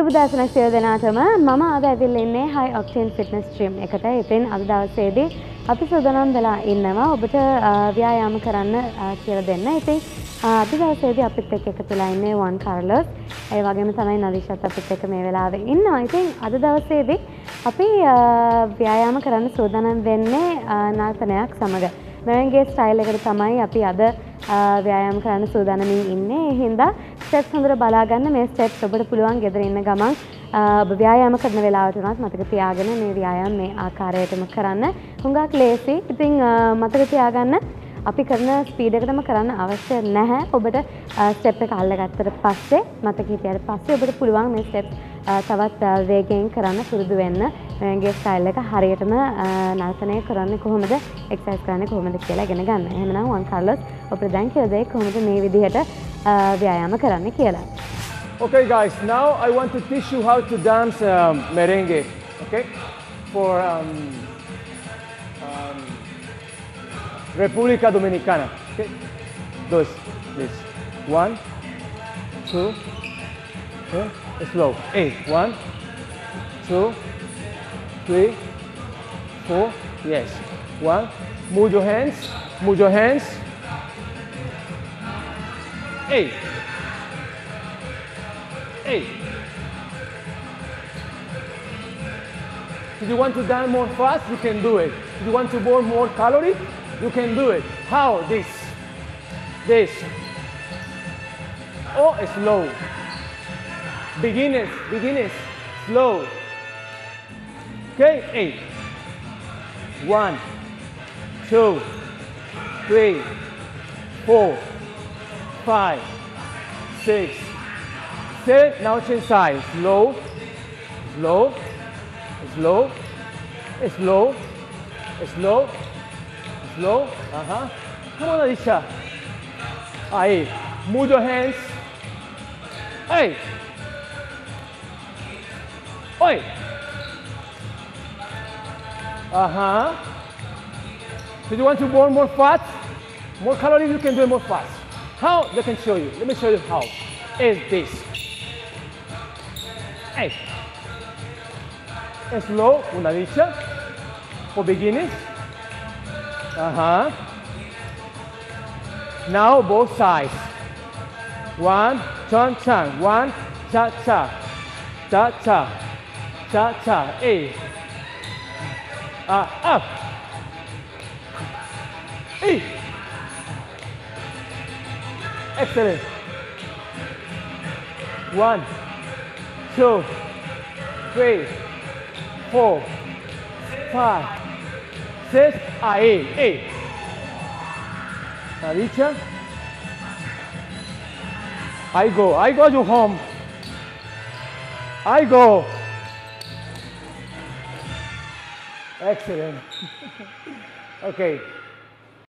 සුබ දවසනක් සියලු දෙනාටම මම අද ඇවිල්ලා ඉන්නේ හයි ඔක්ටේන් ෆිට්නස් ජිම් එකට. ඉතින් අද දවසේදී අපි සූදානම් වෙලා ඉන්නවා ඔබට අ, ව්‍යායාම කරන්න අ, කියලා දෙන්න. ඉතින් අ, අද දවසේදී අපිත් එක්ක එකතු වෙලා ඉන්නේ වන් කාර්ලොස්. ඒ වගේම තමයි නදීෂත් අපිත් එක්ක මේ වෙලාවේ ඉන්නවා. ඉතින් අද දවසේදී අපි අ, ව්‍යායාම කරන්න සූදානම් වෙන්නේ අ, නර්තනයක් සමග. මෙරන්ගේ ස්ටයිල් එකට තමයි අපි අද අ, ව්‍යායාම කරන්න සූදානමින් ඉන්නේ. ඒ හින්දා ස්ටෙප්ස් හොඳට බලාගන්න මේ ස්ටෙප්ස් ඔබට පුළුවන් ගෙදර ඉන්න ගමන් අ, ඔබ ව්‍යායාම කරන වෙලාවට උනත් මතක තියාගෙන මේ ව්‍යායාම මේ ආකාරයටම කරන්න. හුඟක් ලේසි. ඉතින් අ, මතක තියාගන්න අපි කරන ස්පීඩ් එකටම කරන්න අවශ්‍ය නැහැ. ඔබට ස්ටෙප් එක අල්ලගත්තට පස්සේ මතක හිටියට පස්සේ ඔබට පුළුවන් මේ ස්ටෙප් තවත් අ, වේගයෙන් කරන්න පුරුදු වෙන්න. මෙගේ ස්ටයිල් එක හරියටම අ, නර්තනය කරන්නේ කොහොමද, එක්සර්සයිස් කරන්නේ කොහොමද කියලා ඉගෙන ගන්න. එහෙමනම් වන් කාර්ලොස් ඔබට දැන් කියලා දෙයි කොහොමද මේ විදිහට අ, ව්‍යායාම කරන්න කියලා. Okay, guys, now I want to teach you how to dance um, merengue, okay? For um, um, República Dominicana, okay? Dos, please. One, two, okay? Slow. Eight. One, two, three, four. Yes. One. Move your hands. Move your hands. Eight. Eight. If you want to dance more fast, you can do it. If you want to burn more calories, you can do it. How? This. This. Oh, slow. Beginners, beginners, slow. Okay, eight. One, two, three, four, five, six, seven. Now change side. Slow, slow, slow, slow, slow, slow. Uh huh. Come on, Alicia. Ahí. Move your hands. Hey. Oi. Uh huh. Do you want to burn more fat? More calories, you can do it more fast. How? I can show you. Let me show you how. Is this. Hey. Slow, una dicha. For beginners. Uh huh. Now both sides. One, chan chan. One, cha cha. Cha cha. Cha cha. Hey. Uh, up. Hey. Excellent. One, two, three, four, five, six. Ahí, hey. La dicha. I go, I go to home. I go. Excellent. okay.